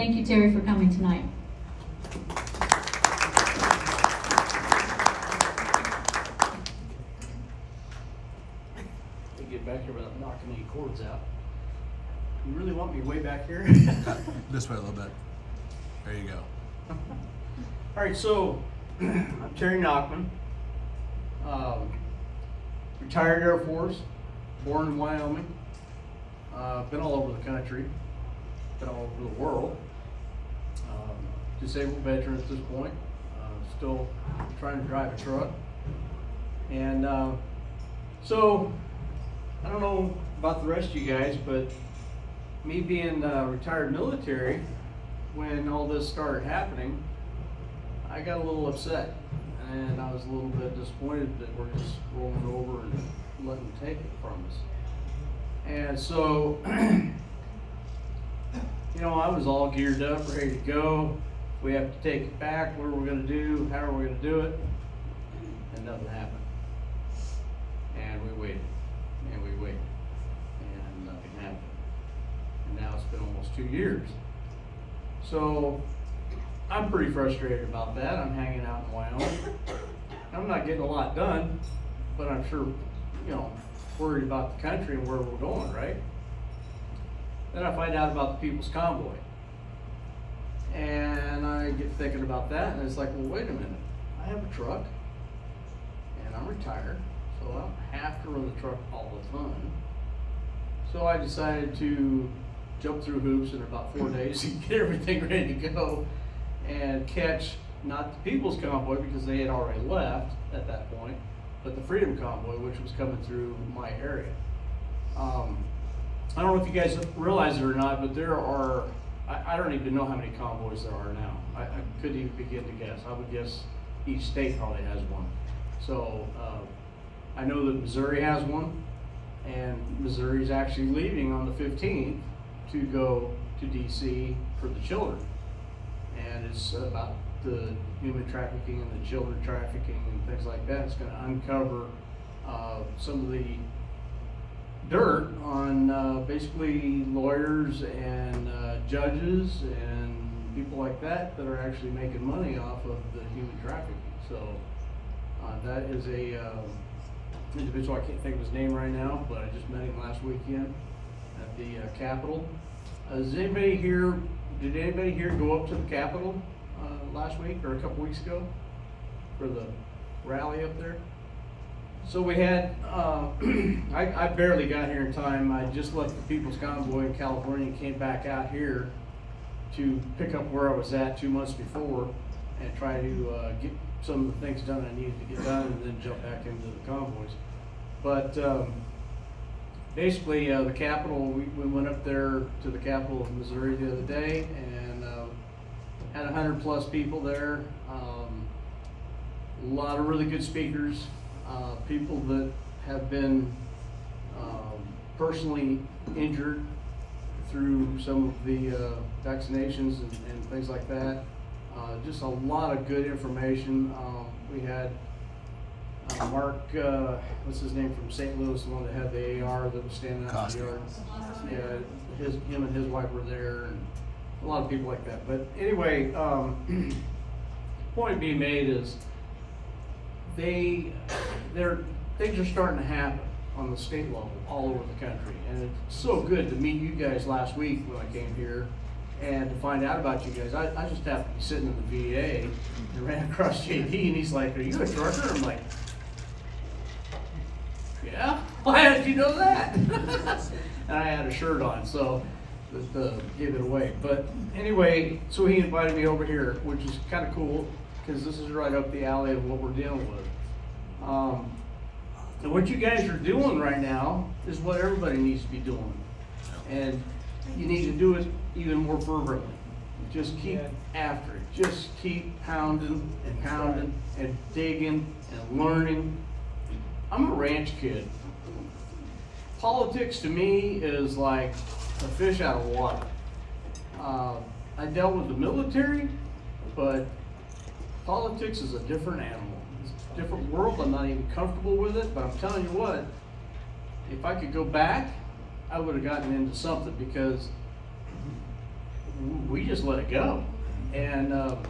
Thank you, Terry, for coming tonight. to get back here without knocking any cords out. You really want me way back here? This way a little bit. There you go. All right, so I'm Terry Naucthman, um, retired Air Force, born in Wyoming. Uh, been all over the country, been all over the world. Disabled veteran at this point, uh, still trying to drive a truck. And uh, so I don't know about the rest of you guys, but me being uh, retired military, when all this started happening, I got a little upset, and I was a little bit disappointed that we're just rolling over and letting them take it from us. And so, you know, I was all geared up, ready to go. We have to take it back. What are we going to do? How are we going to do it? And nothing happened. And we waited, and we waited, and nothing happened. And now it's been almost two years. So I'm pretty frustrated about that. I'm hanging out in Wyoming. I'm not getting a lot done, but I'm sure, you know, worried about the country and where we're going, right? Then I find out about the People's Convoy. And I get thinking about that, and it's like, well, wait a minute. I have a truck, and I'm retired, so I don't have to run the truck all the time. So I decided to jump through hoops in about four days and get everything ready to go and catch not the People's Convoy because they had already left at that point, but the Freedom Convoy, which was coming through my area. Um, I don't know if you guys realize it or not, but there are, I, I don't even know how many convoys there are now. I, I couldn't even begin to guess. I would guess each state probably has one. So uh, I know that Missouri has one, and Missouri's actually leaving on the 15th to go to DC for the children. And it's about the human trafficking and the children trafficking and things like that. It's going to uncover uh, some of the dirt on uh, basically lawyers and uh, judges and people like that that are actually making money off of the human trafficking. So uh, that is a uh, individual, I can't think of his name right now, but I just met him last weekend at the uh, Capitol. Uh, Does anybody here, did anybody here go up to the Capitol uh, last week or a couple weeks ago for the rally up there? So we had, uh, I, I barely got here in time. I just left the People's Convoy in California and came back out here to pick up where I was at two months before and try to uh, get some of the things done I needed to get done and then jump back into the convoys. But um, basically, uh, the Capitol, we, we went up there to the Capitol of Missouri the other day and uh, had 100 plus people there. Um, a lot of really good speakers, uh, people that have been um, personally injured through some of the uh, vaccinations and, and things like that. Uh, just a lot of good information. Um, we had uh, Mark, uh, what's his name from St. Louis, the one that had the AR that was standing out in the yard. Yeah, his, him and his wife were there, and a lot of people like that. But anyway, um, point being made is they, they're, things are starting to happen on the state level all over the country. And it's so good to meet you guys last week when I came here and to find out about you guys. I, I just happened to be sitting in the VA and ran across JD and he's like, are you a trucker? I'm like, yeah, why did you know that? and I had a shirt on, so that uh, gave it away. But anyway, so he invited me over here, which is kind of cool because this is right up the alley of what we're dealing with. Um, and what you guys are doing right now is what everybody needs to be doing. And you need to do it even more fervently. Just keep after it. Just keep pounding and pounding and digging and learning. I'm a ranch kid. Politics to me is like a fish out of water. Uh, I dealt with the military, but politics is a different animal. It's a different world. I'm not even comfortable with it, but I'm telling you what, if I could go back, I would have gotten into something because we just let it go. And um,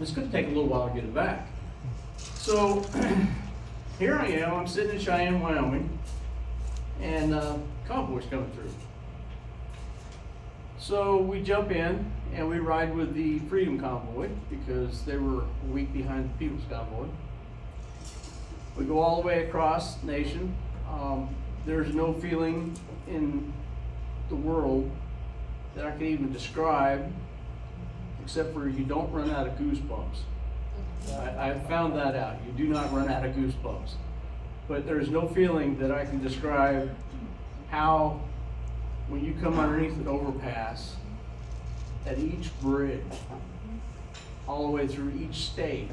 it's going to take a little while to get it back. So here I am, I'm sitting in Cheyenne, Wyoming, and uh, convoy's coming through. So we jump in and we ride with the Freedom Convoy because they were a week behind the People's Convoy. We go all the way across the nation. Um, there's no feeling in the world that I can even describe except for you don't run out of goosebumps. I, I found that out. You do not run out of goosebumps. But there's no feeling that I can describe how, when you come underneath an overpass, at each bridge, all the way through each state,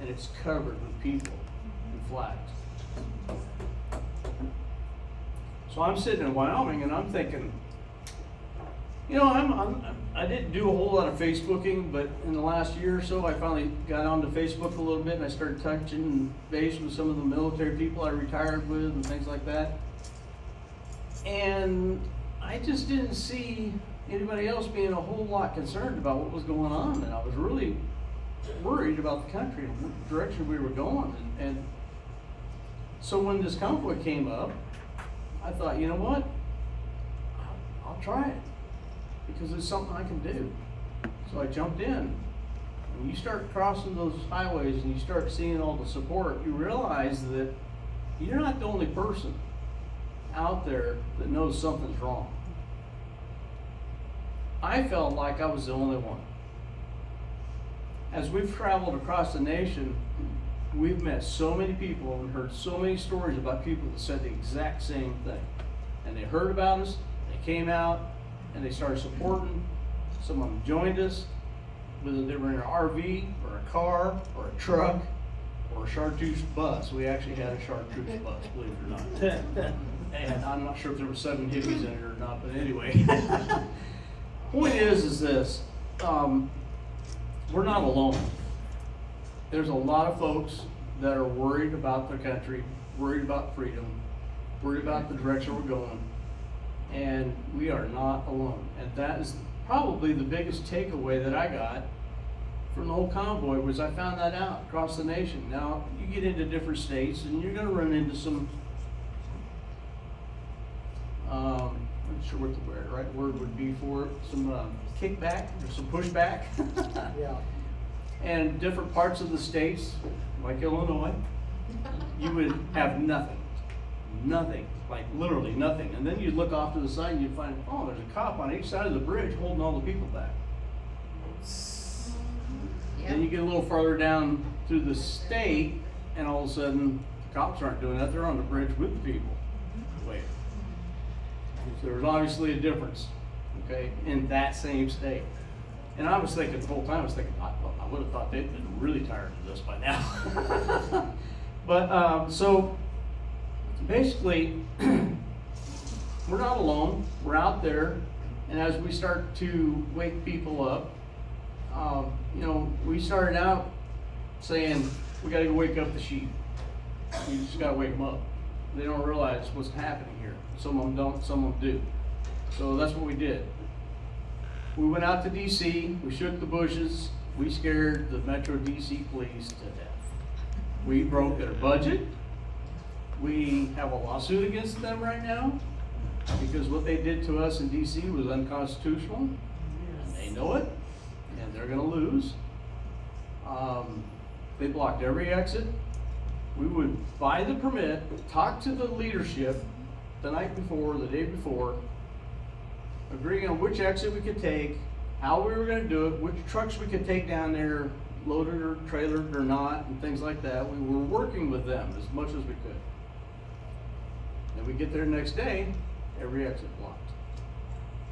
and it's covered with people and flags. So I'm sitting in Wyoming and I'm thinking, you know, I'm, I'm, I didn't do a whole lot of Facebooking, but in the last year or so, I finally got onto Facebook a little bit and I started touching base with some of the military people I retired with and things like that. And I just didn't see anybody else being a whole lot concerned about what was going on. And I was really worried about the country and the direction we were going. And, and so when this conflict came up, I thought, you know what? I'll, try it because it's something I can do. So I jumped in. When you start crossing those highways and you start seeing all the support, you realize that you're not the only person out there that knows something's wrong. I felt like I was the only one. As we've traveled across the nation, we've met so many people and heard so many stories about people that said the exact same thing. And they heard about us, they came out, and they started supporting. Some of them joined us, whether they were in an RV or a car or a truck or a chartreuse bus. We actually had a chartreuse bus, believe it or not. and I'm not sure if there were seven hippies in it or not, but anyway. Point is, is this, um, we're not alone. There's a lot of folks that are worried about their country, worried about freedom, worried about the direction we're going and we are not alone. And that is probably the biggest takeaway that I got from the whole convoy was I found that out across the nation. Now you get into different states and you're going to run into some. Um, sure what the right word would be for it. Some um, kickback or some pushback. yeah. And different parts of the states, like Illinois, you would have nothing, nothing like literally nothing. And then you'd look off to the side and you'd find, oh, there's a cop on each side of the bridge holding all the people back. Yep. Then you get a little farther down through the state, and all of a sudden, the cops aren't doing that. They're on the bridge with the people. There's obviously a difference, okay, in that same state. And I was thinking the whole time, I was thinking, I, I would have thought they'd been really tired of this by now. but um, so basically, we're not alone. We're out there, and as we start to wake people up, um, you know, we started out saying we got to go wake up the sheep. We just got to wake them up. They don't realize what's happening here. Some of them don't. Some of them do. So that's what we did. We went out to D.C. We shook the bushes. We scared the Metro D.C. police to death. We broke their budget. We have a lawsuit against them right now because what they did to us in DC was unconstitutional. And they know it, and they're going to lose. Um, they blocked every exit. We would buy the permit, talk to the leadership the night before, the day before, agreeing on which exit we could take, how we were going to do it, which trucks we could take down there, loaded or trailered or not, and things like that. We were working with them as much as we could. Then we get there the next day, every exit blocked.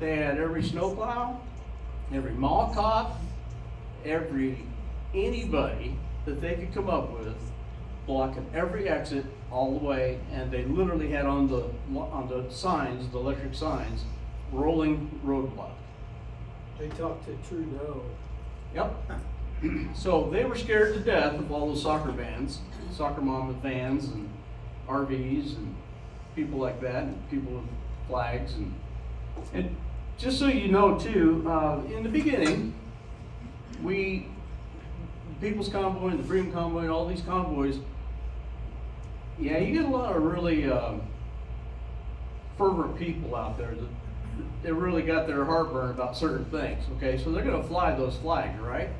They had every snowplow, every mall cop, every anybody that they could come up with blocking every exit all the way, and they literally had on the on the signs, the electric signs, rolling roadblock. They talked to Trudeau. Yep. so they were scared to death of all those soccer vans, soccer mom with vans and RVs and people like that, and people with flags, and and just so you know too, uh, in the beginning, we, People's Convoy and the Freedom Convoy and all these convoys, yeah, you get a lot of really um, fervent people out there that they really got their heartburn about certain things. Okay, so they're going to fly those flags, right?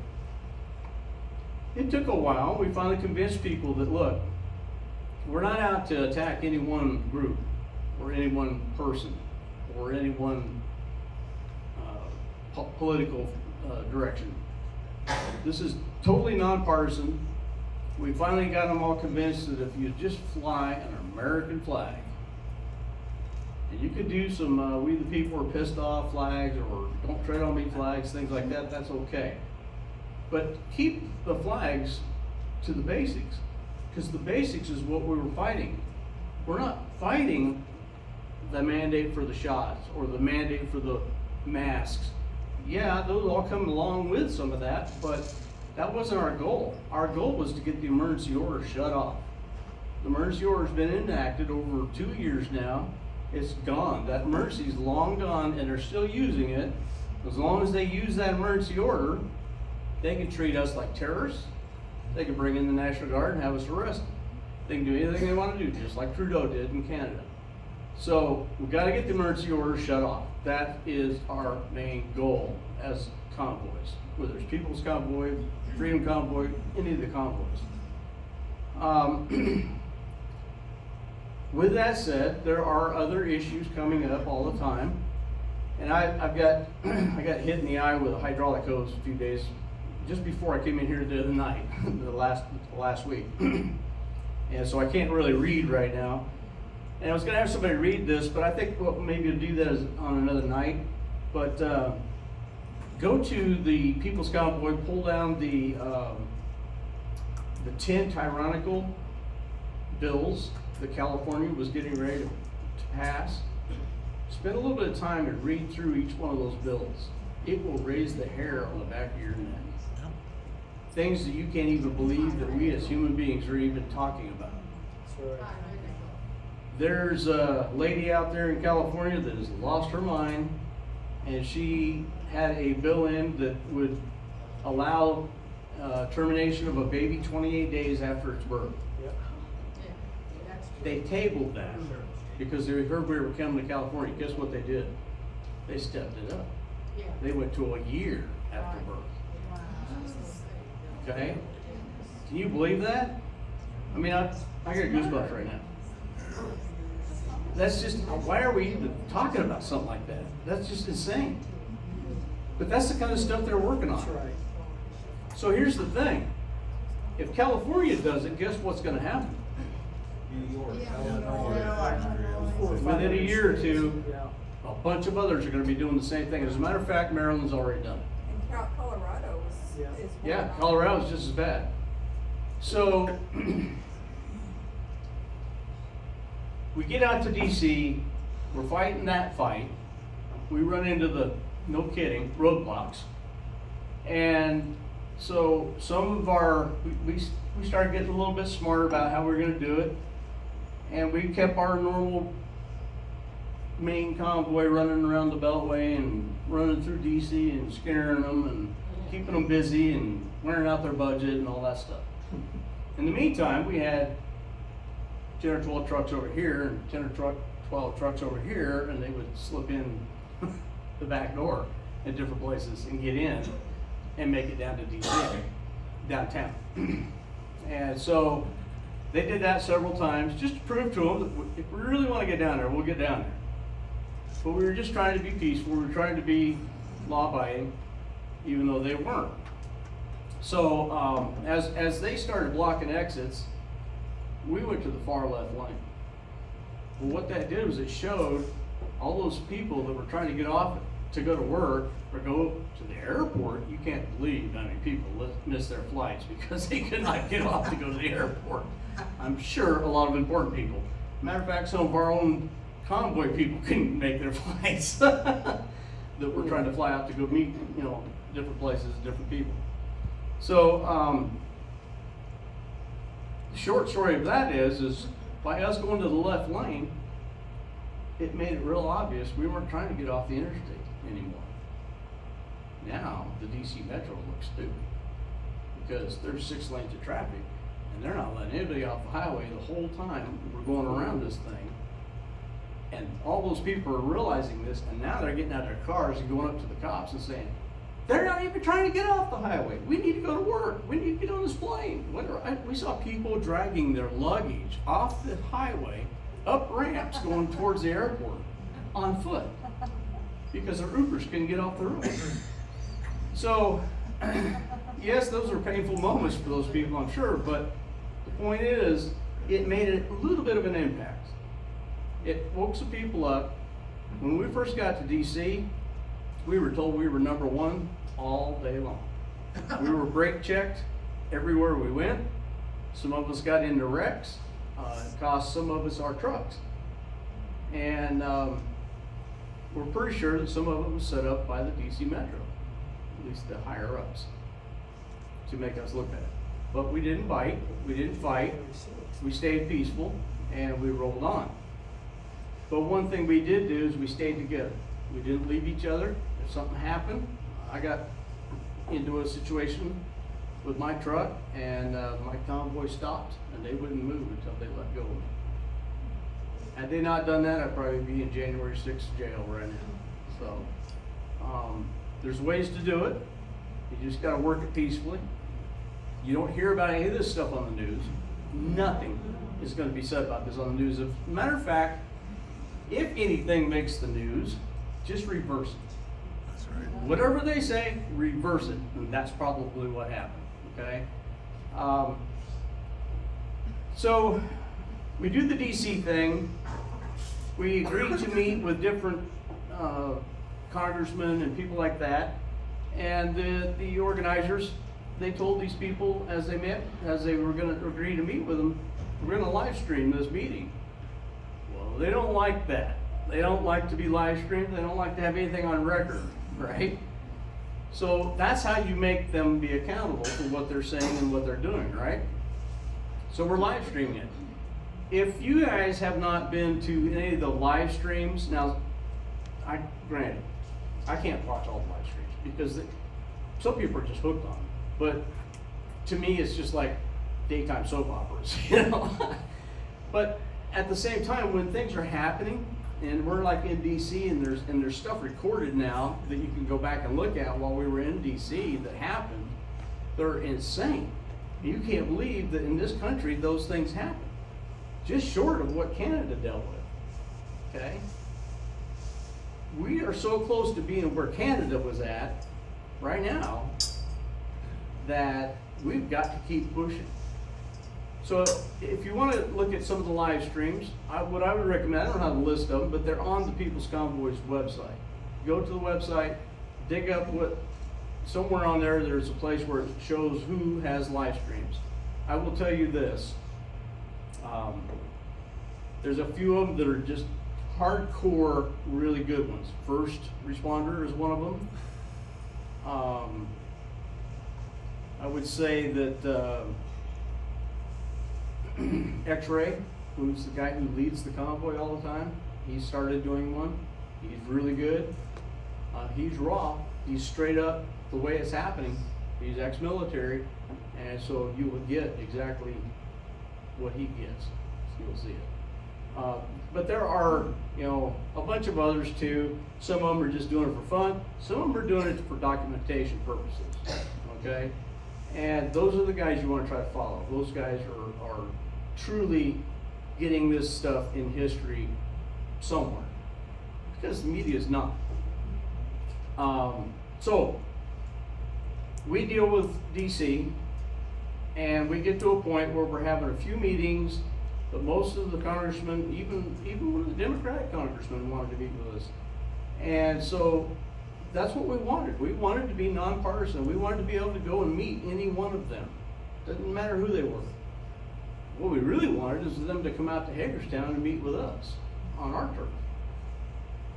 It took a while. We finally convinced people that look, we're not out to attack any one group or any one person or any one uh, po- political uh, direction. This is totally nonpartisan. We finally got them all convinced that if you just fly an American flag, and you could do some uh, "We the People are pissed off" flags or "Don't tread on me" flags, things like that. That's okay, but keep the flags to the basics, because the basics is what we were fighting. We're not fighting the mandate for the shots or the mandate for the masks. Yeah, those all come along with some of that, but that wasn't our goal. Our goal was to get the emergency order shut off. The emergency order's been enacted over two years now. It's gone. That emergency's long gone and they're still using it. As long as they use that emergency order, they can treat us like terrorists. They can bring in the National Guard and have us arrested. They can do anything they want to do, just like Trudeau did in Canada. So we've got to get the emergency order shut off. That is our main goal as convoys, whether it's People's Convoy, Freedom Convoy, any of the convoys. Um, with that said, there are other issues coming up all the time. And I, I've got, I got hit in the eye with a hydraulic hose a few days, just before I came in here the other night, the last, last week. and so I can't really read right now. And I was gonna have somebody read this, but I think maybe we'll do that on another night. But uh, go to the People's Convoy, pull down the um, the ten tyrannical bills that California was getting ready to, to pass. Spend a little bit of time and read through each one of those bills. It will raise the hair on the back of your neck. Things that you can't even believe that we as human beings are even talking about. That's right. There's a lady out there in California that has lost her mind, and she had a bill in that would allow uh, termination of a baby 28 days after its birth. Yep. They tabled that because they heard we were coming to California. Guess what they did? They stepped it up. Yeah. They went to a year after birth. Wow. Okay? Can you believe that? I mean, I, I got goosebumps right now. That's just, why are we even talking about something like that? That's just insane. But that's the kind of stuff they're working That's on. right. So here's the thing. If California does it, guess what's gonna happen? New York. Four or Within a year or two, Yeah. a bunch of others are gonna be doing the same thing. As a matter of fact, Maryland's already done it. And Colorado is, Yeah. is. Yeah, one of them. Colorado's just as bad. So, we get out to DC, we're fighting that fight. We run into the, no kidding, roadblocks. And so some of our, we, we, started getting a little bit smarter about how we we're gonna do it. And we kept our normal main convoy running around the Beltway and running through DC and scaring them and keeping them busy and wearing out their budget and all that stuff. In the meantime, we had ten or twelve trucks over here and ten or twelve trucks over here, and they would slip in the back door at different places and get in and make it down to DC, downtown. And so they did that several times, just to prove to them that if we really wanna get down there, we'll get down there. But we were just trying to be peaceful, we were trying to be law-abiding, even though they weren't. So, um, as, as they started blocking exits, we went to the far left lane. Well, what that did was it showed all those people that were trying to get off to go to work or go to the airport. You can't believe how many people miss their flights because they could not get off to go to the airport. I'm sure a lot of important people. Matter of fact, some of our own convoy people couldn't make their flights that were trying to fly out to go meet, you know, different places, different people. So, um, short story of that is, is by us going to the left lane, it made it real obvious we weren't trying to get off the interstate. anymore. Now, the DC Metro looks stupid because there's six lanes of traffic and they're not letting anybody off the highway the whole time we're going around this thing. And all those people are realizing this and now they're getting out of their cars and going up to the cops and saying, they're not even trying to get off the highway. We need to go to work. We need to get on this plane. We saw people dragging their luggage off the highway, up ramps going towards the airport on foot because their Ubers couldn't get off the road. So, yes, those are painful moments for those people, I'm sure, but the point is, it made a little bit of an impact. It woke some people up. When we first got to DC, we were told we were number one all day long. We were brake checked everywhere we went. Some of us got into wrecks. Uh, it cost some of us our trucks. And um, we're pretty sure that some of it was set up by the DC Metro, at least the higher ups, to make us look bad. But we didn't bite, we didn't fight, we stayed peaceful, and we rolled on. But one thing we did do is we stayed together. We didn't leave each other. Something happened, I got into a situation with my truck and uh, my convoy stopped and they wouldn't move until they let go of me. Had they not done that, I'd probably be in January sixth jail right now. So, um, there's ways to do it. You just gotta work it peacefully. You don't hear about any of this stuff on the news. Nothing is gonna be said about this on the news. As a matter of fact, if anything makes the news, just reverse it. Whatever they say, reverse it, and that's probably what happened, okay? Um, so, we do the DC thing. We agreed to meet with different, uh, congressmen and people like that. And the, the organizers, they told these people as they met, as they were gonna agree to meet with them, we're gonna live stream this meeting. Well, they don't like that. They don't like to be live streamed. They don't like to have anything on record, right? So that's how you make them be accountable for what they're saying and what they're doing, right? So we're live streaming it. If you guys have not been to any of the live streams, now, I granted, I can't watch all the live streams because some people are just hooked on them. But to me, it's just like daytime soap operas, you know? but at the same time, when things are happening, and we're like in DC, and there's and there's stuff recorded now that you can go back and look at while we were in DC that happened. They're insane. You can't believe that in this country those things happen. Just short of what Canada dealt with. Okay? We are so close to being where Canada was at right now that we've got to keep pushing. So if you want to look at some of the live streams, I, what I would recommend, I don't have a list of them, but they're on the People's Convoy's website. Go to the website, dig up what, somewhere on there, there's a place where it shows who has live streams. I will tell you this. Um, there's a few of them that are just hardcore, really good ones. First Responder is one of them. Um, I would say that, uh, X-Ray, who's the guy who leads the convoy all the time, he started doing one. He's really good. Uh, he's raw. He's straight up the way it's happening. He's ex-military, and so you will get exactly what he gets. You'll see it. Uh, but there are, you know, a bunch of others too. Some of them are just doing it for fun. Some of them are doing it for documentation purposes. Okay, and those are the guys you want to try to follow. Those guys are, are truly getting this stuff in history somewhere because the media is not. Um, so we deal with DC, and we get to a point where we're having a few meetings. But most of the congressmen, even even one of the Democratic congressmen, wanted to meet with us, and so that's what we wanted. We wanted to be nonpartisan. We wanted to be able to go and meet any one of them. Doesn't matter who they were. What we really wanted is them to come out to Hagerstown and meet with us on our turf.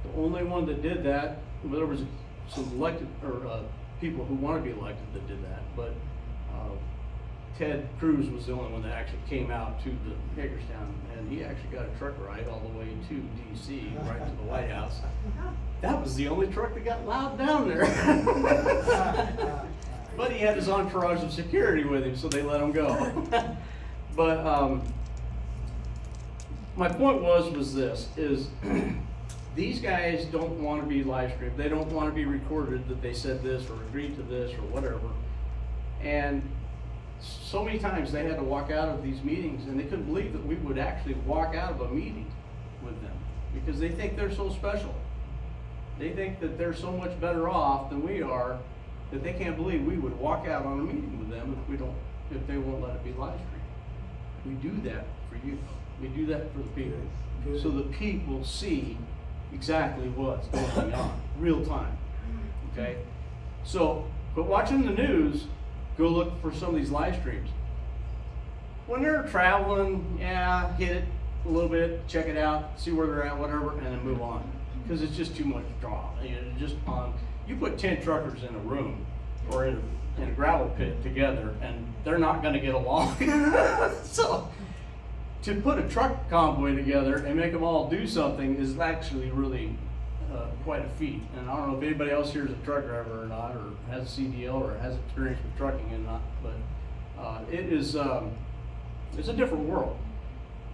The only one that did that, well, there was some elected, or, uh, people who want to be elected that did that, but, uh, Ted Cruz was the only one that actually came out to the Hagerstown, and he actually got a truck ride all the way to DC, right to the White House. That was the only truck that got allowed down there. But he had his entourage of security with him, so they let him go. But, um, my point was, was this, is these guys don't wanna be live streamed, they don't wanna be recorded that they said this or agreed to this or whatever. And so many times they had to walk out of these meetings and they couldn't believe that we would actually walk out of a meeting with them because they think they're so special. They think that they're so much better off than we are that they can't believe we would walk out on a meeting with them if we don't, if they won't let it be live streamed. We do that for you. We do that for the people. Good. So the people see exactly what's going on, real time. Okay? So, but watching the news, go look for some of these live streams. When they're traveling, yeah, hit it a little bit, check it out, see where they're at, whatever, and then move on. Because it's just too much drama. You know, just on, you put ten truckers in a room or in a, in a gravel pit together, and they're not going to get along. so, to put a truck convoy together and make them all do something is actually really uh, quite a feat. And I don't know if anybody else here is a truck driver or not, or has a CDL or has experience with trucking and not, but uh, it is um, it's a different world.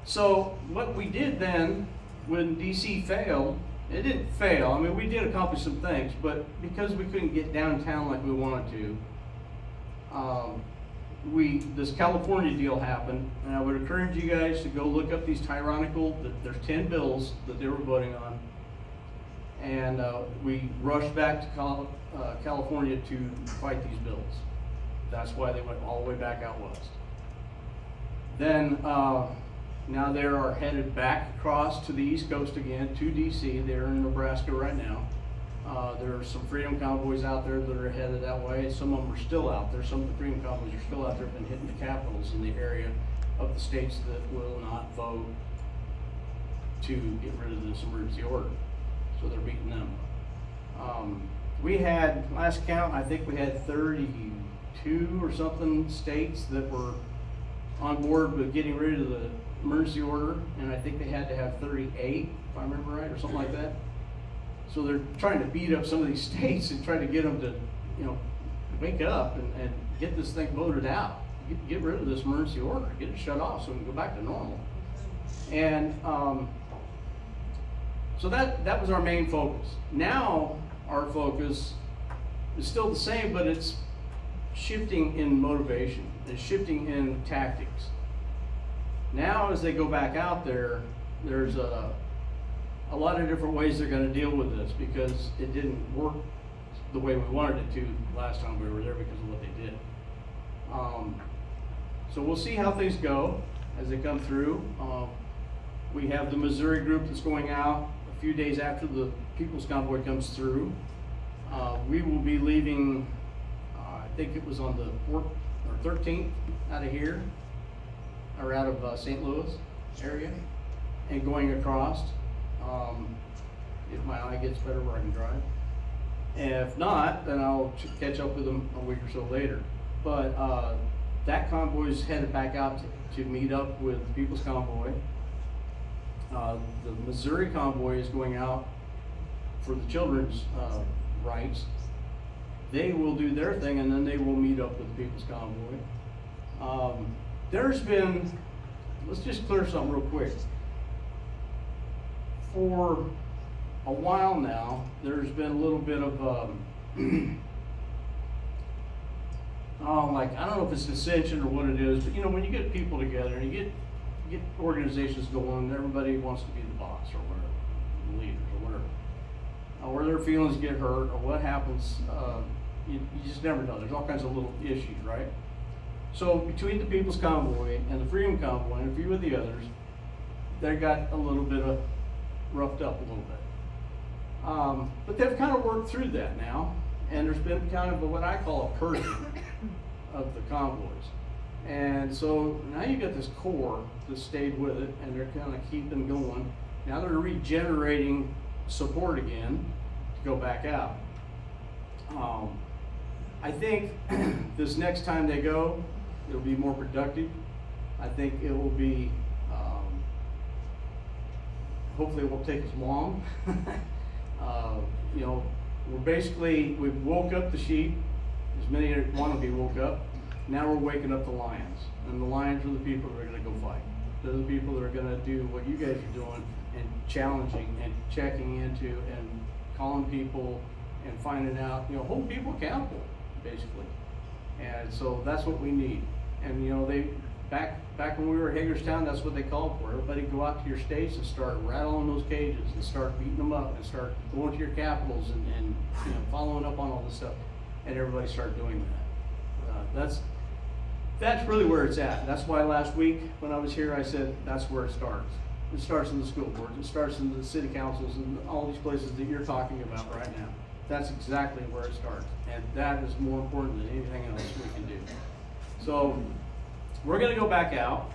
So what we did then, when DC failed, it didn't fail. I mean, we did accomplish some things, but because we couldn't get downtown like we wanted to, um, we this California deal happened, and I would encourage you guys to go look up these tyrannical. There's ten bills that they were voting on, and uh, we rushed back to Cal- uh, California to fight these bills. That's why they went all the way back out west. Then uh, now they are headed back across to the East Coast again to DC. They're in Nebraska right now. Uh, there are some Freedom Convoys out there that are headed that way. Some of them are still out there. Some of the Freedom Convoys are still out there, been hitting the capitals in the area of the states that will not vote to get rid of this emergency order. So they're beating them. Um, we had, last count, I think we had thirty-two or something states that were on board with getting rid of the emergency order, and I think they had to have thirty-eight, if I remember right, or something like that. So they're trying to beat up some of these states and trying to get them to, you know, wake up and, and get this thing voted out. Get, get rid of this emergency order, get it shut off so we can go back to normal. And, um, so that, that was our main focus. Now, our focus is still the same, but it's shifting in motivation, it's shifting in tactics. Now, as they go back out there, there's a, a lot of different ways they're gonna deal with this because it didn't work the way we wanted it to last time we were there because of what they did. Um, so we'll see how things go as they come through. Um, we have the Missouri group that's going out a few days after the People's Convoy comes through. Uh, we will be leaving, uh, I think it was on the fourth or thirteenth out of here, or out of uh, St. Louis area, and going across. Um, if my eye gets better where I can drive. If not, then I'll ch- catch up with them a week or so later. But uh, that convoy is headed back out to, to meet up with the People's Convoy. Uh, the Missouri convoy is going out for the children's uh, rights. They will do their thing and then they will meet up with the People's Convoy. Um, there's been, let's just clear something real quick. For a while now, there's been a little bit of, um, oh, like, I don't know if it's dissension or what it is, but you know, when you get people together and you get, get organizations going, everybody wants to be the boss or whatever, the leaders or whatever. Uh, where their feelings get hurt or what happens, uh, you, you just never know. There's all kinds of little issues, right? So between the People's Convoy and the Freedom Convoy and a few of the others, they got a little bit of roughed up a little bit. Um, but they've kind of worked through that now, and there's been kind of a, what I call a purging of the convoys. And so now you've got this core that stayed with it, and they're kind of keeping going. Now they're regenerating support again to go back out. Um, I think this next time they go, It'll be more productive. I think it will be, hopefully it won't take as long. Uh, you know, we're basically, we woke up the sheep, as many as want to be woke up. Now we're waking up the lions, and the lions are the people that are gonna go fight. They're the people that are gonna do what you guys are doing and challenging and checking into and calling people and finding out, you know, hold people accountable, basically. And so that's what we need. And, you know, they, back, back when we were at Hagerstown, that's what they called for. Everybody go out to your states and start rattling those cages and start beating them up and start going to your capitals and, and, you know, following up on all this stuff. And everybody start doing that. Uh, that's, that's really where it's at. That's why last week, when I was here, I said, that's where it starts. It starts in the school boards, it starts in the city councils and all these places that you're talking about right now. That's exactly where it starts, and that is more important than anything else we can do. So, we're gonna go back out.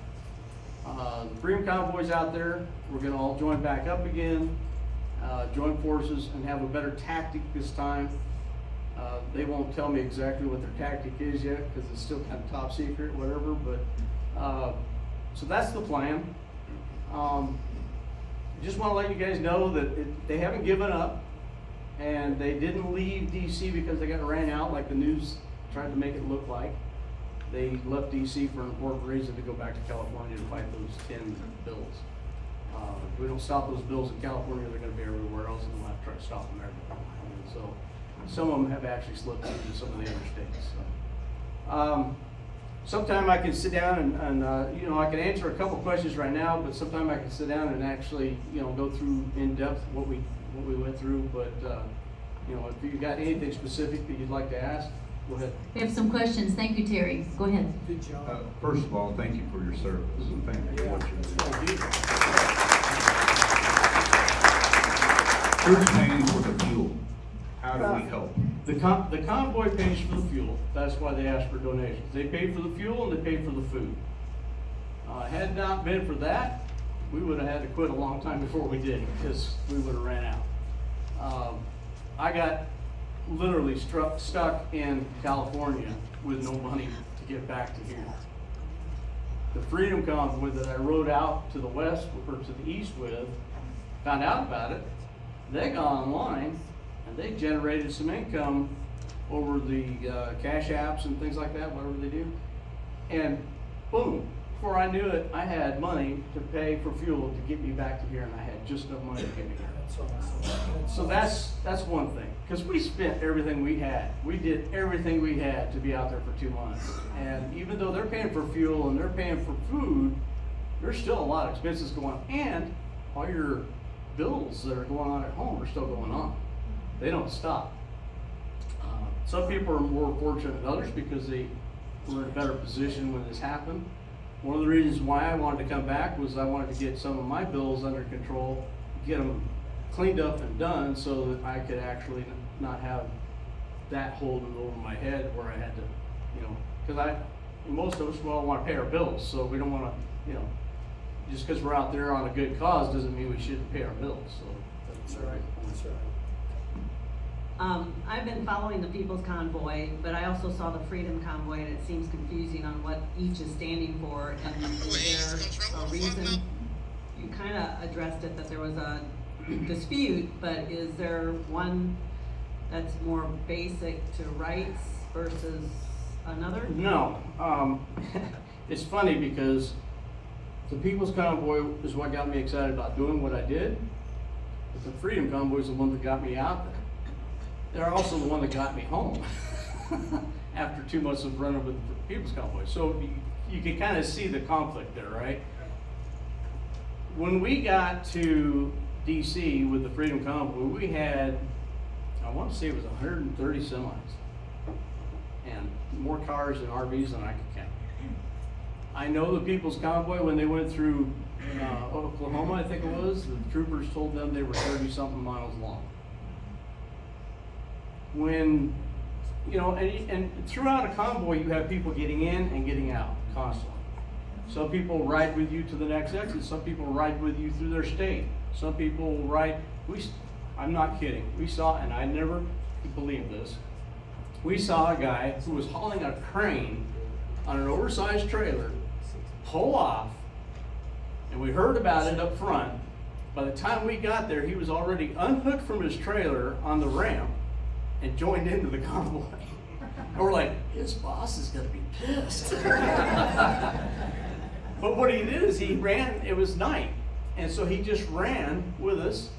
Uh, the Freedom Convoy's out there, we're gonna all join back up again, uh, join forces and have a better tactic this time. Uh, they won't tell me exactly what their tactic is yet, because it's still kind of top secret, whatever, but, uh, so that's the plan. Um, just wanna let you guys know that it, they haven't given up, and they didn't leave DC because they got ran out like the news tried to make it look like. They left DC for an important reason to go back to California to fight those ten bills. Uh, if we don't stop those bills in California, they're gonna be everywhere else, and we'll have to try to stop them everywhere. And so, some of them have actually slipped into some of the other states, so. Um, sometime I can sit down and, and, uh, you know, I can answer a couple questions right now, but sometime I can sit down and actually, you know, go through in depth what we, what we went through, but, uh, you know, if you got anything specific that you'd like to ask, go ahead. We have some questions. Thank you, Terry. Go ahead. Good job. Uh, First of all, thank you for your service, and thank you for what you're doing. Thank you. Who's paying for the fuel? How do we help? The con, the convoy pays for the fuel, that's why they ask for donations. They pay for the fuel and they pay for the food. Uh, had not been for that, we would have had to quit a long time before we did, because we would have ran out. Um, I got literally struck, stuck in California with no money to get back to here. The Freedom Convoy that I rode out to the west, or to the east with, found out about it, they got online and they generated some income over the uh, cash apps and things like that, whatever they do. And boom, before I knew it, I had money to pay for fuel to get me back to here, and I had just enough money to get me So that's that's one thing, because we spent everything we had. We did everything we had to be out there for two months. And even though they're paying for fuel and they're paying for food, there's still a lot of expenses going on, and all your bills that are going on at home are still going on. They don't stop. Uh, some people are more fortunate than others because they were in a better position when this happened. One of the reasons why I wanted to come back was I wanted to get some of my bills under control, get them cleaned up and done so that I could actually not have that holding over my head where I had to, you know, because I, most of us, we all want to pay our bills, so we don't want to, you know, just because we're out there on a good cause doesn't mean we shouldn't pay our bills, so. That's right, that's right. Um, I've been following the People's Convoy, but I also saw the Freedom Convoy, and it seems confusing on what each is standing for. And is there a reason? You kind of addressed it that there was a dispute, but is there one that's more basic to rights versus another? No, um, it's funny because the People's Convoy is what got me excited about doing what I did. But the Freedom Convoy is the one that got me out there. They're also the one that got me home after two months of running with the People's Convoy. So you, you can kind of see the conflict there, right? When we got to DC with the Freedom Convoy, we had, I want to say it was 130 semis and more cars and RVs than I could count. I know the People's Convoy, when they went through uh, Oklahoma, I think it was, the troopers told them they were 30 something miles long. When, you know, and, and throughout a convoy, you have people getting in and getting out constantly. Some people ride with you to the next exit, some people ride with you through their state, some people ride, we, s- I'm not kidding, we saw, and I never could believe this, we saw a guy who was hauling a crane on an oversized trailer pull off, and we heard about it up front. By the time we got there, he was already unhooked from his trailer on the ramp and joined into the convoy. And we're like, his boss is gonna be pissed. but what he did is he ran, it was night, and so he just ran with us,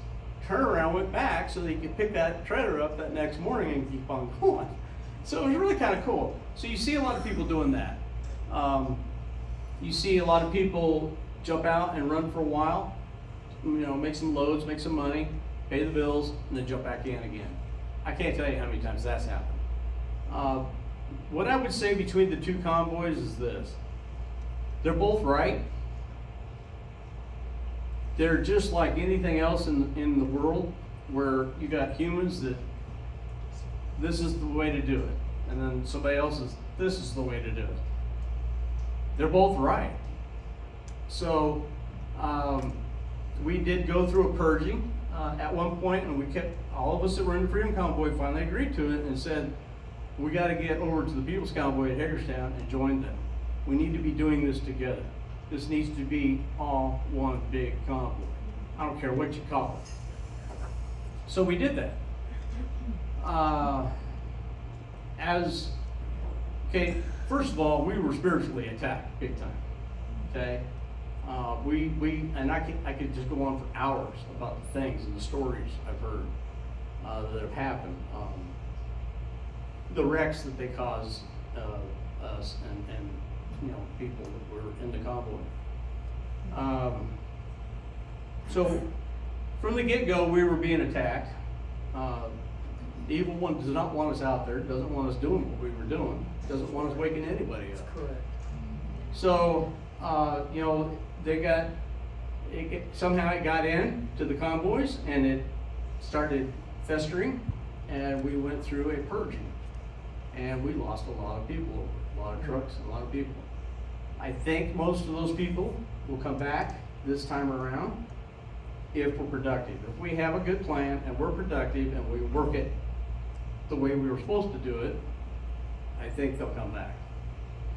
turned around, went back so that he could pick that trailer up that next morning and keep on going. So it was really kind of cool. So you see a lot of people doing that. Um, you see a lot of people jump out and run for a while, you know, make some loads, make some money, pay the bills, and then jump back in again. I can't tell you how many times that's happened. Uh, what I would say between the two convoys is this they're both right. They're just like anything else in, in the world where you got humans that this is the way to do it, and then somebody else is this is the way to do it. They're both right. So um, we did go through a purging uh, at one point, and we kept all of us that were in the Freedom Convoy finally agreed to it and said, we got to get over to the People's Convoy at Hagerstown and join them. We need to be doing this together. This needs to be all one big convoy. I don't care what you call it. So we did that. Uh, as, okay, first of all, we were spiritually attacked big time. Okay? Uh, we, we, and I could, I could just go on for hours about the things and the stories I've heard uh, that have happened. Um, the wrecks that they cause uh, us and, and, people that were in the convoy. Um, so, from the get-go, we were being attacked. Uh, the evil one does not want us out there, doesn't want us doing what we were doing, doesn't want us waking anybody up. Correct. So, uh, you know, they got, it, it, somehow it got in to the convoys and it started festering and we went through a purging. And we lost a lot of people, a lot of trucks, a lot of people. I think most of those people will come back this time around if we're productive. If we have a good plan and we're productive and we work it the way we were supposed to do it, I think they'll come back.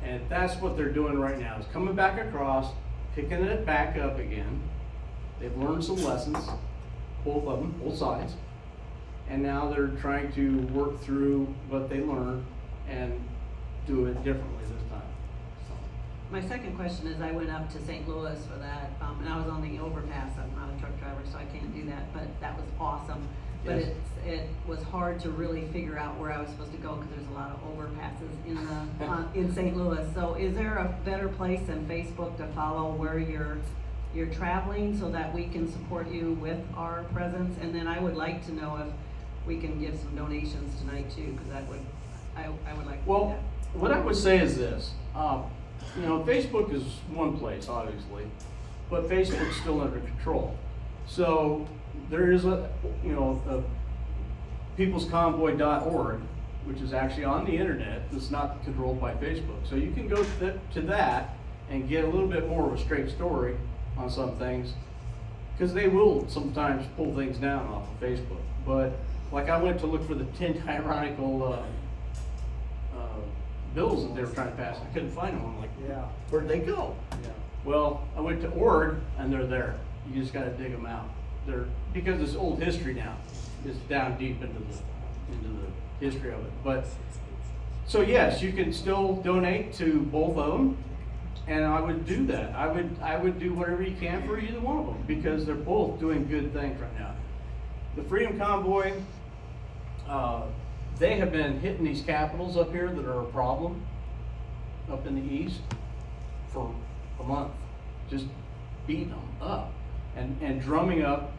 And that's what they're doing right now, is coming back across, picking it back up again. They've learned some lessons, both of them, both sides. And now they're trying to work through what they learned and do it differently My second question is, I went up to St. Louis for that, um, and I was on the overpass, I'm not a truck driver, so I can't do that, but that was awesome. But Yes. it's, it was hard to really figure out where I was supposed to go, cause there's a lot of overpasses in the, uh, in St. Louis. So is there a better place than Facebook to follow where you're, you're traveling, so that we can support you with our presence? And then I would like to know if we can give some donations tonight too, cause that would, I, I would like to do Well, that. what I would say is this, uh, you know, Facebook is one place, obviously, but Facebook's still under control. So there is a, you know, a peoplesconvoy.org, which is actually on the internet, that's not controlled by Facebook. So you can go to that- and get a little bit more of a straight story on some things, because they will sometimes pull things down off of Facebook. But, like I went to look for the ten tyrannical, uh, bills that they were trying to pass. I couldn't find them. I'm like, Yeah. where'd they go? Yeah. Well, I went to Org and they're there. You just gotta dig them out. They're, because it's old history now. It's down deep into the, into the history of it. But, so yes, you can still donate to both of them. And I would do that. I would, I would do whatever you can for either one of them because they're both doing good things right now. The Freedom Convoy, uh, they have been hitting these capitals up here that are a problem up in the east for a month, just beating them up and, and drumming up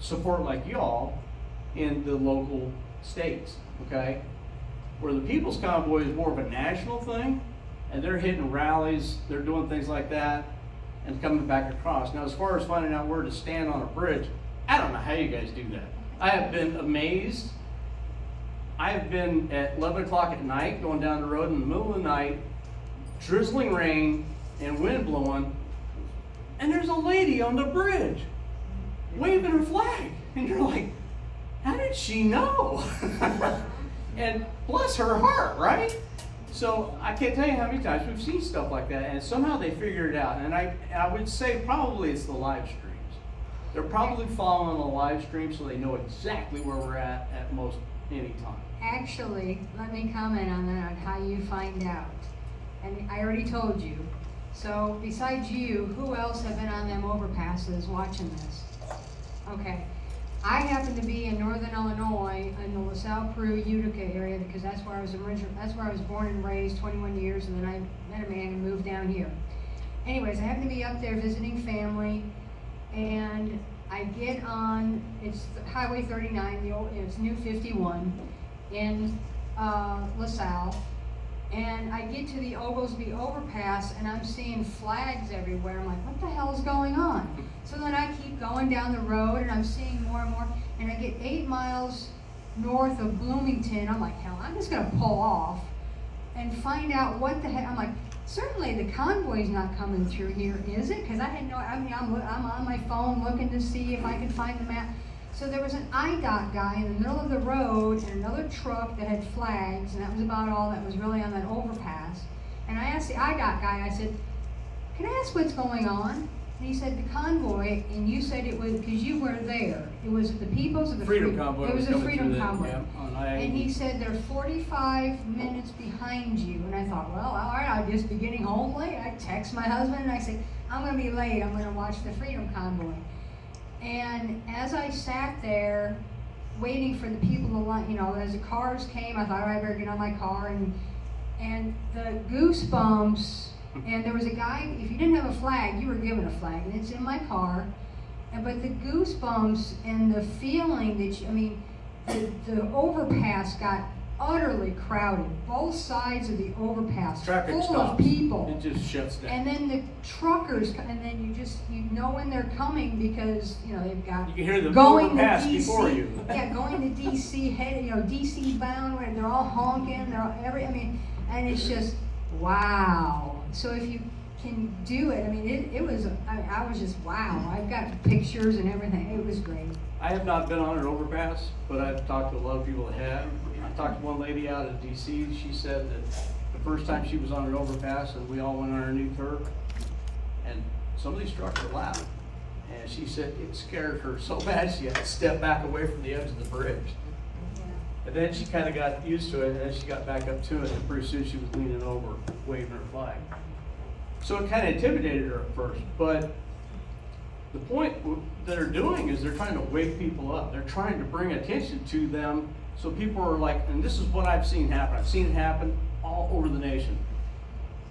support like y'all in the local states, okay? Where the People's Convoy is more of a national thing, and they're hitting rallies, they're doing things like that, and coming back across. Now, as far as finding out where to stand on a bridge, I don't know how you guys do that. I have been amazed. I have been at 11 o'clock at night going down the road in the middle of the night, drizzling rain and wind blowing, and there's a lady on the bridge waving her flag. And you're like, how did she know? and bless her heart, right? So I can't tell you how many times we've seen stuff like that, and somehow they figure it out. And I, I would say probably it's the live streams. They're probably following the live stream so they know exactly where we're at at most any time. Actually, let me comment on that, on how you find out. And I already told you. So besides you, who else have been on them overpasses watching this? Okay. I happen to be in northern Illinois, in the LaSalle, Peru, Utica area, because that's where I was originally, that's where I was born and raised, twenty-one years, and then I met a man and moved down here. Anyways, I happen to be up there visiting family, and I get on, it's Highway thirty-nine, the old, it's New fifty-one, in, uh, LaSalle. And I get to the Oglesby overpass and I'm seeing flags everywhere. I'm like, what the hell is going on? So then I keep going down the road and I'm seeing more and more. And I get eight miles north of Bloomington. I'm like, hell, I'm just gonna pull off and find out what the heck. I'm like, certainly the convoy's not coming through here, is it? Because I had no, I mean, I'm, I'm on my phone looking to see if I can find the map. So there was an IDOT guy in the middle of the road and another truck that had flags, and that was about all that was really on that overpass. And I asked the IDOT guy, I said, can I ask what's going on? And he said, the convoy, and you said it was, because you were there, it was the People's or the Freedom Free- Convoy It was was a coming Freedom the- Convoy. yeah, on I- And he said they're forty-five minutes behind you, and I thought, well, all right, I'll just be getting home late. I text my husband and I say, I'm gonna be late, I'm gonna watch the Freedom Convoy. And as I sat there, waiting for the people to line, you know, as the cars came, I thought, all right, I better get on my car, and, and the goosebumps, and there was a guy, if you didn't have a flag, you were given a flag, and it's in my car, and, but the goosebumps and the feeling that you, I mean, the, the overpass got utterly crowded, both sides of the overpass, Traffic full stops. of people. It just shuts down. And then the truckers, and then you just, you know when they're coming because, you know, they've got You can hear the going to DC. before you. Yeah, going to DC, head, you know, DC bound, where they're all honking, they're all, every, I mean, and it's just, wow. So if you can do it, I mean, it, it was, I, I was just, wow. I've got pictures and everything. It was great. I have not been on an overpass, but I've talked to a lot of people that have. I talked to one lady out of DC, she said that the first time she was on an overpass and we all went underneath her, and some of these trucks are loud. And she said it scared her so bad she had to step back away from the edge of the bridge. And then she kinda got used to it, and then she got back up to it, and pretty soon she was leaning over, waving her flag. So it kinda intimidated her at first, but the point they're doing is they're trying to wake people up. They're trying to bring attention to them so people are like, and this is what I've seen happen. I've seen it happen all over the nation.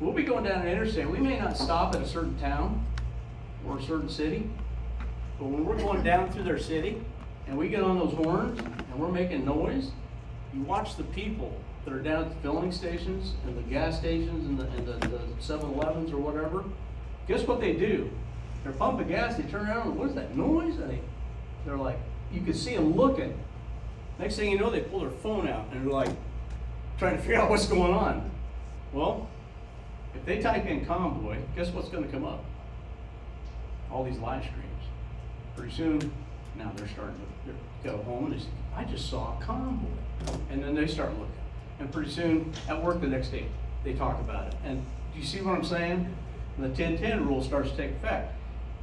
We'll be going down an interstate. We may not stop at a certain town or a certain city, but when we're going down through their city and we get on those horns and we're making noise, you watch the people that are down at the filling stations and the gas stations and the, and the, the 7-Elevens or whatever. Guess what they do? They're pumping gas, they turn around, and what is that noise? And they, they're like, you can see them looking. Next thing you know, they pull their phone out and they're like, trying to figure out what's going on. Well, if they type in convoy, guess what's gonna come up? All these live streams. Pretty soon, now they're starting to go home and they say, I just saw a convoy. And then they start looking. And pretty soon, at work the next day, they talk about it. And do you see what I'm saying? And the 10-10 rule starts to take effect.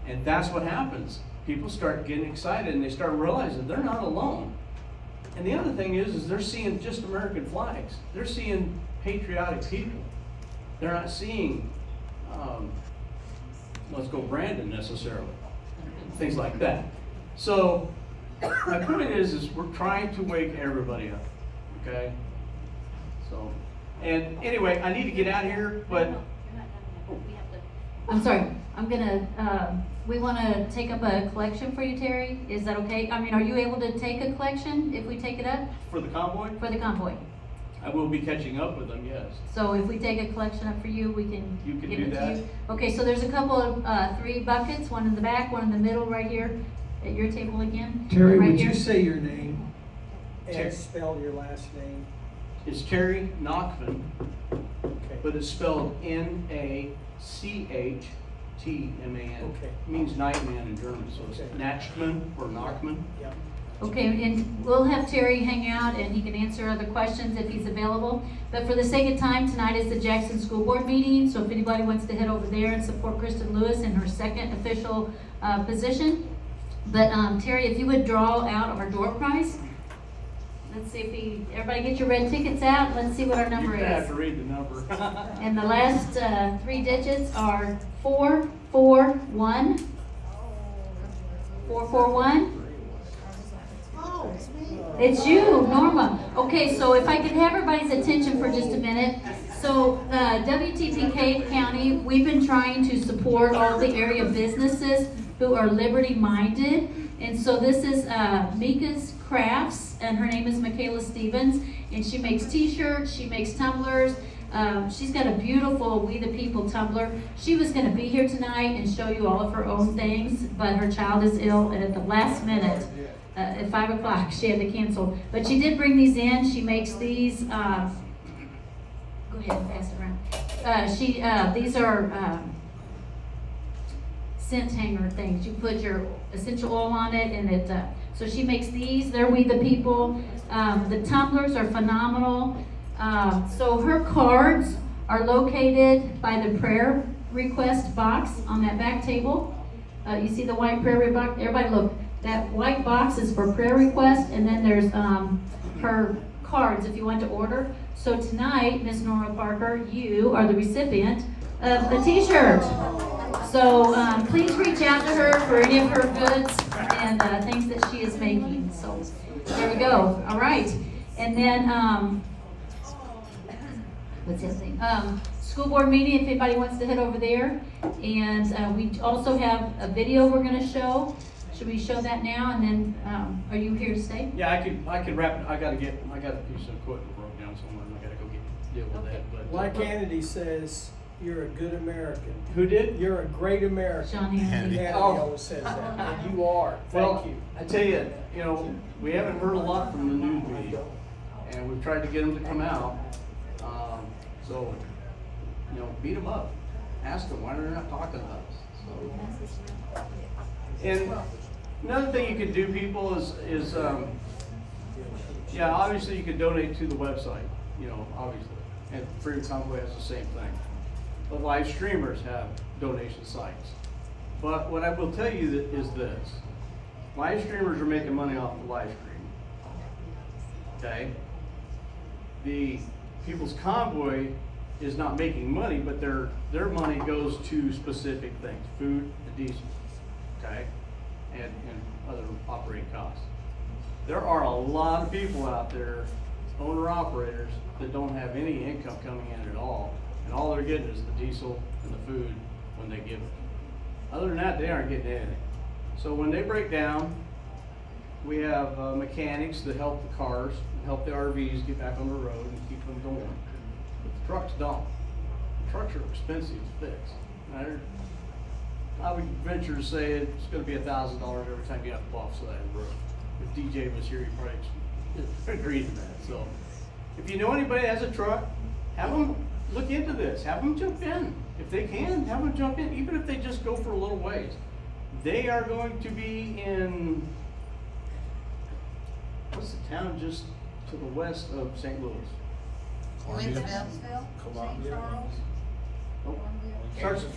And that's what happens. People start getting excited and they start realizing they're not alone. And the other thing is, is they're seeing just American flags. They're seeing patriotic people. They're not seeing, um, let's go Brandon necessarily, things like that. So my point is, is we're trying to wake everybody up, okay? So, and anyway, I need to get out of here, but I'm sorry, I'm gonna, um, we wanna take up a collection for you, Terry, is that okay? I mean, are you able to take a collection if we take it up for the convoy, for the convoy? I will be catching up with them, yes. So if we take a collection up for you, we can You can give do it to that. you? Okay, so there's a couple of, uh, three buckets, one in the back, one in the middle, right here, at your table again. Terry, right would you say your name Ter- and spell your last name? It's Terry Nachman, Okay. but it's spelled N-A-C-H-T-M-A-N. Okay. Means nightman in German, so it's Okay. Nachman or Nachman. Yeah. Okay, and we'll have Terry hang out and he can answer other questions if he's available. But for the sake of time, tonight is the Jackson School Board meeting, so if anybody wants to head over there and support Kristen Lewis in her second official, uh, position. But, um, Terry, if you would draw out our door prize. Let's see if we, everybody get your red tickets out, let's see what our number You're gonna have to read the number. And the last, uh, three digits are four, four, one. Four, four, one. It's you, Norma. Okay, so if I could have everybody's attention for just a minute. So, uh, WTPK County, we've been trying to support all the area businesses who are liberty-minded. And so this is, uh, Mika's Crafts, and her name is Michaela Stevens, and she makes t-shirts, she makes tumblers, um, she's got a beautiful We the People tumbler. She was going to be here tonight and show you all of her own things, but her child is ill, and at the last minute, uh, at five o'clock, she had to cancel. But she did bring these in. She makes these. Uh, go ahead and pass it around. Uh, she uh, these are um, scent hanger things. You put your essential oil on it, and it. Uh, so she makes these. They're We the People. Um, the tumblers are phenomenal. Um, so her cards are located by the prayer request box on that back table. Uh, you see the white prayer box? Everybody look. That white box is for prayer request, and then there's um, her cards if you want to order. So tonight, Miss Nora Parker, you are the recipient of a T-shirt. So um, please reach out to her for any of her goods and uh, things that she is making. So there we go. All right, and then. Um, what's the other thing? Um, school board meeting, if anybody wants to head over there. And, uh, we also have a video we're gonna show. Should we show that now? And then, um, are you here to stay? Yeah, I could, I could wrap, it. I gotta get, I got a piece of equipment broke down somewhere, and I gotta go get, deal with Okay. that, but. Like Kennedy says, you're a good American. Who did? You're a great American. Sean Hannity. Kennedy Oh. always says that, and you are. Well, Thank you. I tell you, you know, we haven't heard a lot from the news media, and we've tried to get them to come out. Um, so, you know, beat them up. Ask them why they're not talking about us. So. And another thing you can do, people, is, is, um, yeah, obviously you can donate to the website, you know, obviously. And Freedom Convoy has the same thing. The live streamers have donation sites. But what I will tell you is this. Live streamers are making money off the live stream. Okay? The People's Convoy is not making money, but their, their money goes to specific things, food and diesel, okay? And, and other operating costs. There are a lot of people out there, owner operators, that don't have any income coming in at all. And all they're getting is the diesel and the food when they give it. Other than that, they aren't getting anything. So when they break down, we have uh, mechanics that help the cars, help the RVs get back on the road and keep them going. But the trucks don't. The trucks are expensive to fix. I would venture to say it's gonna be a thousand dollars every time you have to off that road. If DJ was here, he'd probably agree to that, so. If you know anybody that has a truck, have them look into this, have them jump in. If they can, have them jump in, even if they just go for a little ways. They are going to be in, what's the town just to the west of St. Louis? Wentzville, St. Charles. Nope. Starts Starts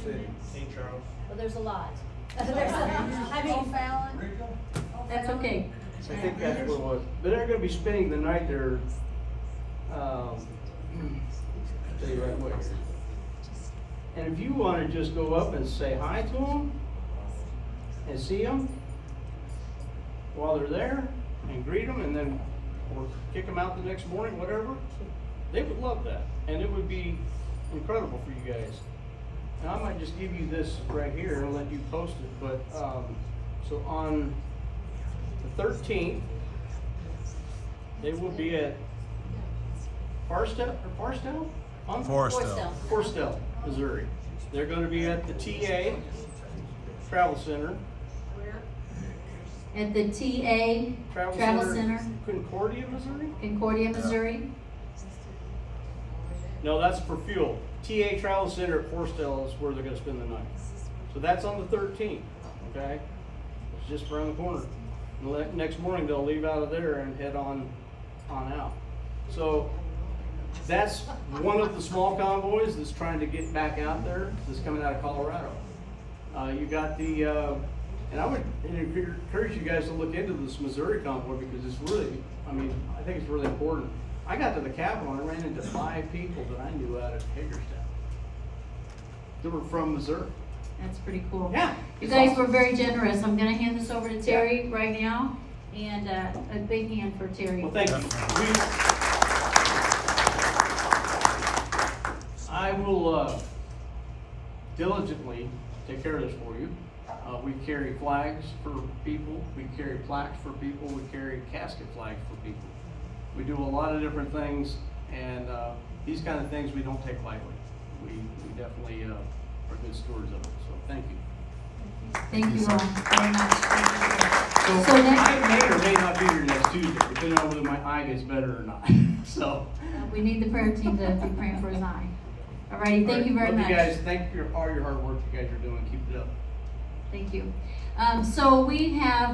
St. Charles. Well, there's a lot. There's a- I mean, O'Fallon. that's okay. I think that's what it was. But they're gonna be spending the night there, um, I'll tell you right away. And if you wanna just go up and say hi to them and see them while they're there and greet them and then, or kick them out the next morning, whatever, they would love that. And it would be incredible for you guys. And I might just give you this right here and let you post it, but, um, so on the thirteenth, they will be at Farstel, or Farstel? On- Foristell. Foristell, Missouri. They're gonna be at the TA Travel Center. At the TA Travel Travel Center. Center, Concordia, Missouri? Concordia, Missouri. No, that's for fuel. TA Travel Center at Foristell is where they're gonna spend the night. So that's on the thirteenth, okay? It's just around the corner. The next morning, they'll leave out of there and head on, on out. So that's one of the small convoys that's trying to get back out there, that's coming out of Colorado. Uh, you got the, uh, and I would encourage you guys to look into this Missouri convoy because it's really, I mean, I think it's really important. I got to the Capitol and I ran into five people that I knew out of Hagerstown. That were from Missouri. That's pretty cool. Yeah. You guys awesome. were very generous. I'm gonna hand this over to Terry right now. And, uh, a big hand for Terry. Well, thank you. We- I will uh, diligently take care of this for you. Uh, We carry flags for people, we carry plaques for people, we carry casket flags for people. We do a lot of different things, and uh, these kind of things we don't take lightly. We we definitely uh, are good stewards of it, so thank you. Thank you all very much. So So I may or may not be here next Tuesday, depending on whether my eye gets better or not. So. We need the prayer team to be praying for his eye. Alrighty, thank you very Love much. you guys, thank you for all your hard work you guys are doing, keep it up. Thank you. Um, so we have